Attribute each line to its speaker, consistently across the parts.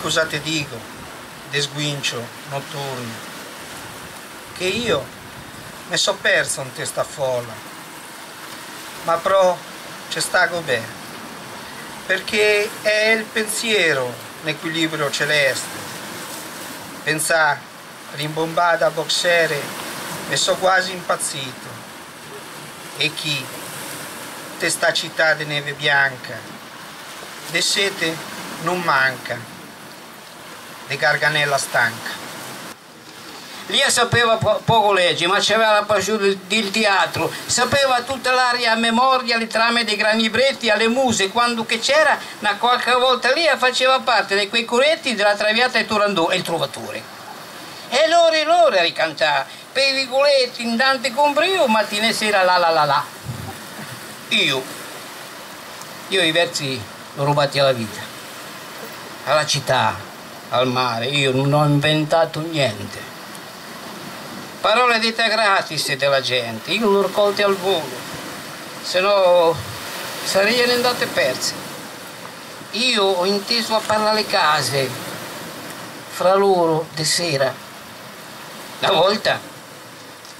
Speaker 1: cosa ti dico, de sguincio notturno, che io mi so perso in questa folla, ma però ci stago bene, perché è il pensiero l'equilibrio celeste. Pensà, rimbombata a boxere, mi so quasi impazzito. E chi? Testa città di neve bianca, de sete non manca, de garganella stanca.
Speaker 2: Lì sapeva po- poco legge, ma c'aveva la passione del teatro, sapeva tutta l'aria a memoria, le trame dei grandi libretti, alle muse, quando che c'era, una qualche volta lì faceva parte di quei coretti della Traviata e Turandot e il Trovatore. E l'ora e l'ora a ricantare, per i vigoletti, in Dante Combrio, mattina e sera la la la la. Io, io i versi l'ho rubati alla vita, alla città, al mare, io non ho inventato niente parole dette gratis della gente, io l'ho raccolte al volo, se no sarebbero andate perse. Io ho inteso a parlare le case, fra loro di sera. Una volta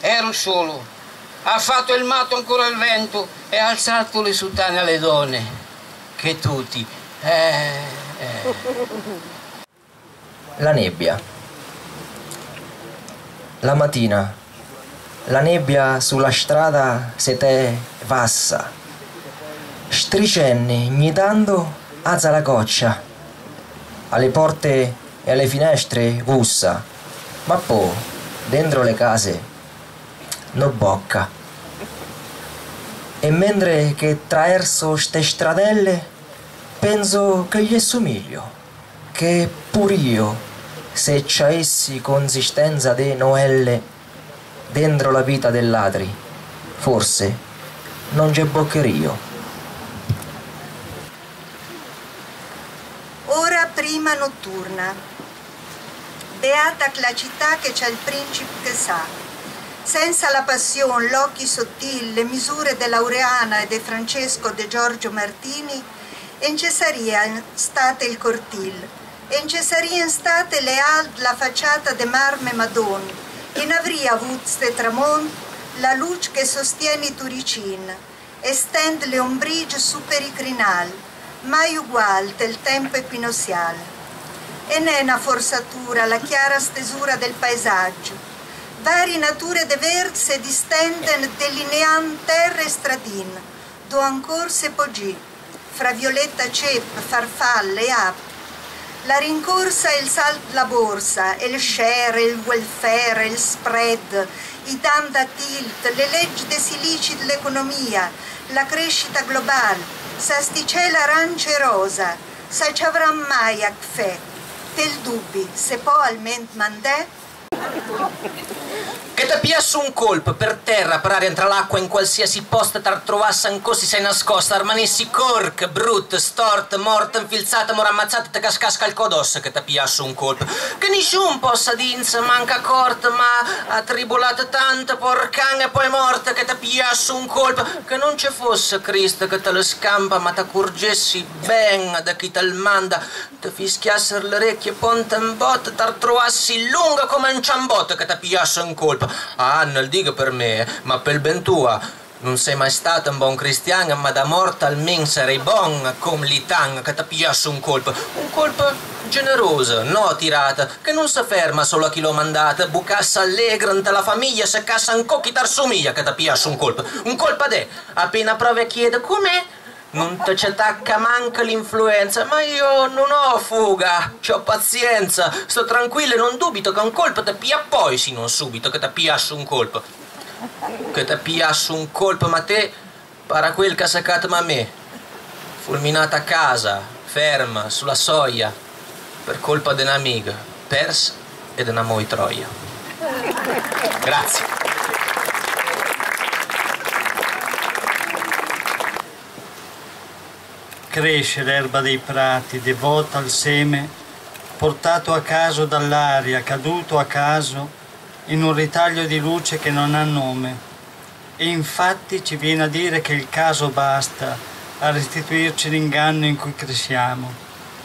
Speaker 2: ero solo, ha fatto il matto ancora il vento e ha alzato le sutane alle donne, che tutti. Eh, eh.
Speaker 3: La nebbia. La mattina, la nebbia sulla strada si te vassa. Stricenni, ogni tanto, alza la coccia. Alle porte e alle finestre gussa, ma poi, dentro le case, non bocca. E mentre che traverso ste stradelle, penso che gli somiglio, che pur io se c'avessi consistenza di noelle dentro la vita dei ladri, forse non c'è boccherio.
Speaker 4: Ora prima notturna. Beata la città che c'è il principe che sa. Senza la passione, l'occhi sottili, le misure dell'Aureana e di Francesco de Giorgio Martini, in Cesaria state il cortil, in Cesarien state le alt la facciata de marme Madon, in avria avut ste tramont la luce che sostiene i Turicin, e stend le ombrige supericrinal, mai ugual del tempo equinozial. E n'è una forzatura la chiara stesura del paesaggio, varie nature de verse distenden delinean terre e stradin, do ancor se poggi, fra violetta cep, farfalle e app, la rincorsa e il salt la borsa, il share, il welfare, il spread, i dan da tilt, le leggi de silici dell'economia, la crescita globale, s'asticella arancia e rosa, sa ci avrà mai a fe, tel dubbi, se poi alment mandè?
Speaker 5: Che ti piace un colpo per terra per entrare l'acqua in qualsiasi posto tar trovasse ancora si sei nascosta, armanessi cork, brut, stort, morta, infilzata, mora ammazzata, te cascasca il codos che ti piace un colpo. Che nessuno possa dinza, manca corta, ma ha tribolato tanto, porcan e poi morta che ti piace un colpo. Che non ci fosse Cristo che te lo scampa, ma ti accorgessi ben da chi te lo manda, ti fischiasse le orecchie ponte in botte, trovassi lunga come un ciambotto che ti piace un colpo. Ah, non dico per me, ma per ben tua. Non sei mai stato un buon cristiano, ma da morta almeno sarei buon come l'itang che ti piace un colpo. Un colpo generoso, no tirata, che non si ferma solo a chi l'ho mandata, bucassa allegra ante la famiglia, se cassa un cocchi tarsomiglia che ti piace un colpo. Un colpo de, appena prova a chiedere com'è, non ti ci attacca manca l'influenza, ma io non ho fuga, ho pazienza, sto tranquillo e non dubito che un colpo ti pia poi, sì, non subito, che ti piasse un colpo. Che ti piasse un colpo, ma te, para quel che saccato a me, fulminata a casa, ferma, sulla soglia, per colpa di un'amica, persa e di una moi troia. Grazie.
Speaker 6: Cresce l'erba dei prati, devota al seme, portato a caso dall'aria, caduto a caso, in un ritaglio di luce che non ha nome. E infatti ci viene a dire che il caso basta a restituirci l'inganno in cui cresciamo.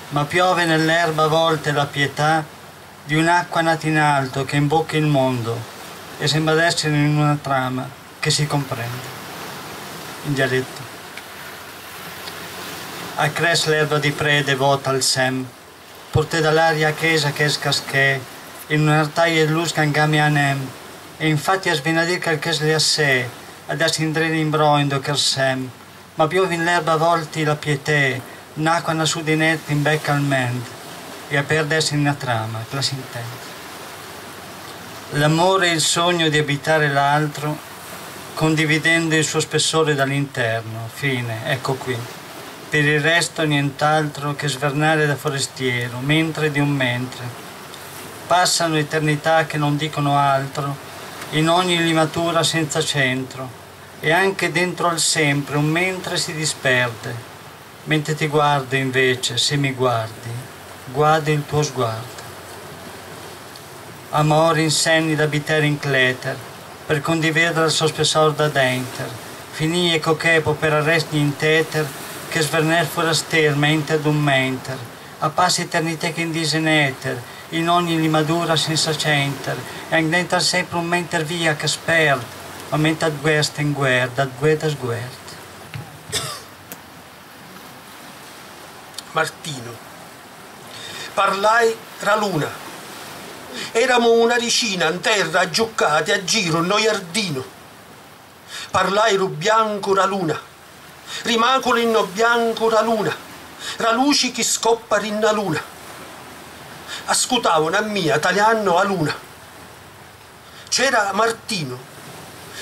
Speaker 6: Ma piove nell'erba a volte la pietà di un'acqua nata in alto che imbocca il mondo e sembra d'essere in una trama che si comprende. In dialetto. A cres l'erba di pre devota al sem, porté dall'aria chiesa che scasché, in un'artaia di luz cangami anem, e infatti a svenadir quel che le a sé, ad asindrere in broindo che sem, ma piove in l'erba volti la pietà, nacqua una sudinetta in becca al ment, e a perdersi in una trama, la si intende. L'amore e il sogno di abitare l'altro, condividendo il suo spessore dall'interno, fine, ecco qui. Per il resto nient'altro che svernare da forestiero, mentre di un mentre. Passano eternità che non dicono altro, in ogni limatura senza centro, e anche dentro al sempre un mentre si disperde, mentre ti guardo invece, se mi guardi, guardi il tuo sguardo. Amore insegni d'abitare in cleter, per condividere il suo spessore da denter, finì e cochepo per arresti in teter, che sverner foraster mente ad un menter, a passi eternità che in eter, in ogni limadura senza center, e andenta sempre un menter via che sperd, ma mente ad guerra in guerra, ad guerra a sguerda.
Speaker 7: Martino. Parlai tra luna. Eramo una ricina in terra giocati a giro in giardino. Parlai ru bianco la luna. Rimacolo in bianco la luna. La luce che scoppa rinna luna. Ascoltavano a mia tagliando a luna. C'era Martino,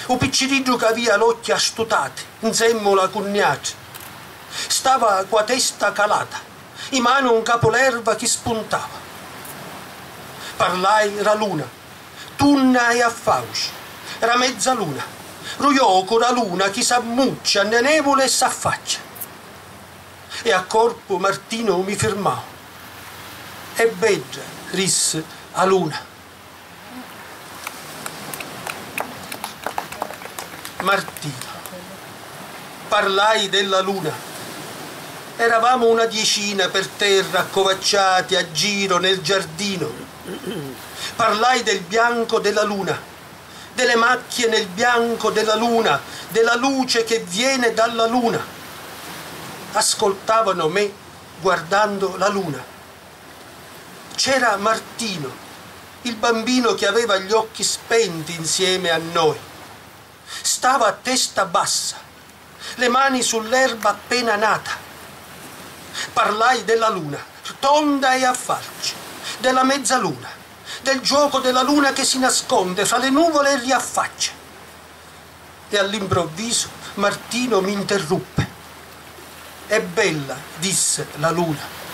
Speaker 7: un piccirillo che aveva l'occhio astutati, insieme alla cognata stava la testa calata, in mano un capolerva che spuntava. Parlai la luna, tunna e a fauci, era mezza luna, ruioco la luna che s'ammuccia, nenevole e s'affaccia. E a corpo Martino mi fermò. E bella, risse a luna. Martino, parlai della luna Eravamo una diecina per terra, accovacciati a giro nel giardino. Parlai del bianco della luna, delle macchie nel bianco della luna, della luce che viene dalla luna. Ascoltavano me guardando la luna. C'era Martino, il bambino che aveva gli occhi spenti insieme a noi. Stava a testa bassa, le mani sull'erba appena nata parlai della luna, tonda e a falce, della mezzaluna, del gioco della luna che si nasconde fra le nuvole e riaffaccia. E all'improvviso Martino mi interruppe. È bella, disse la luna.